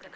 这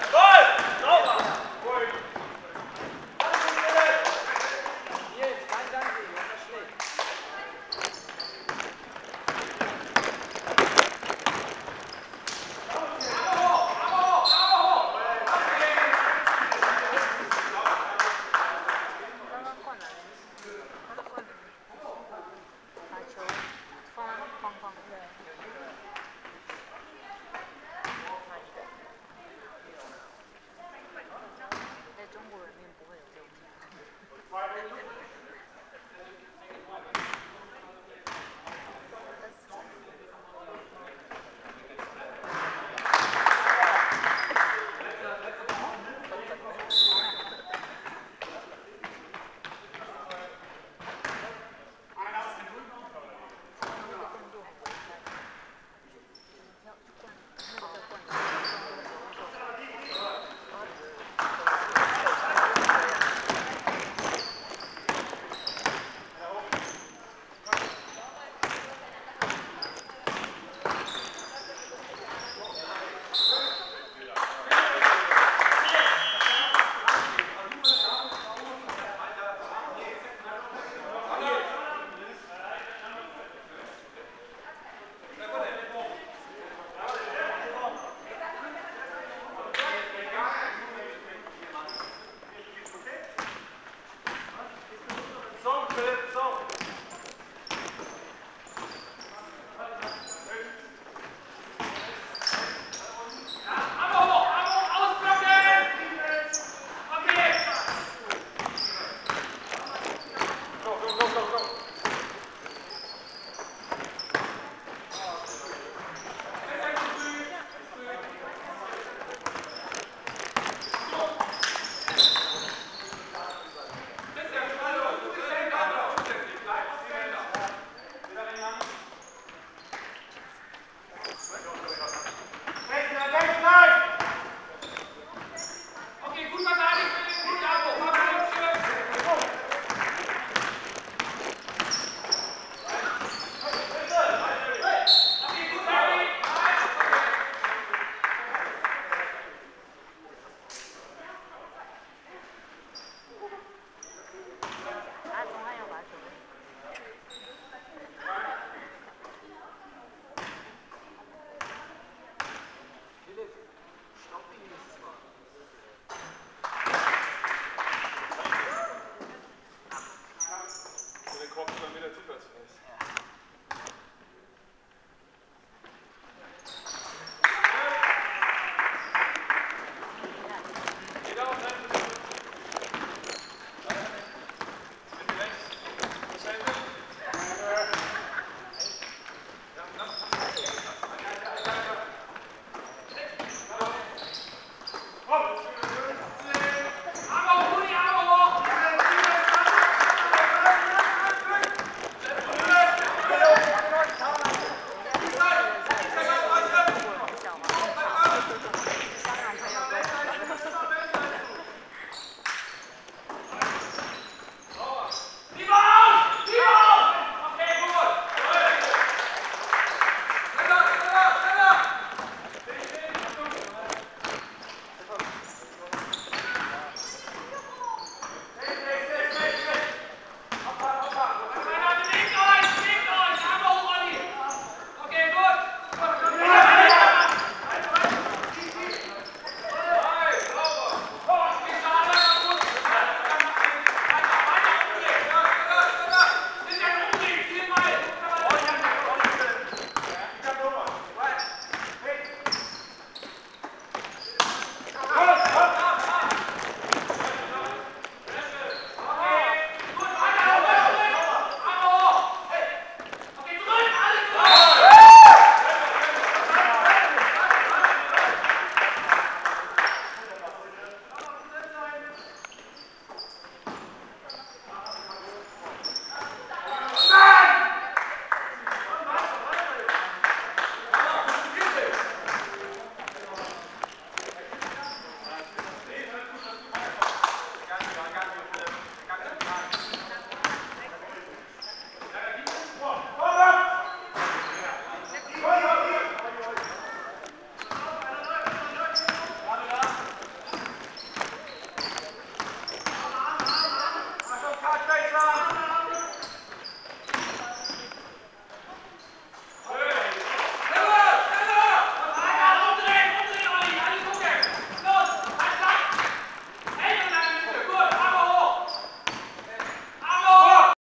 Go!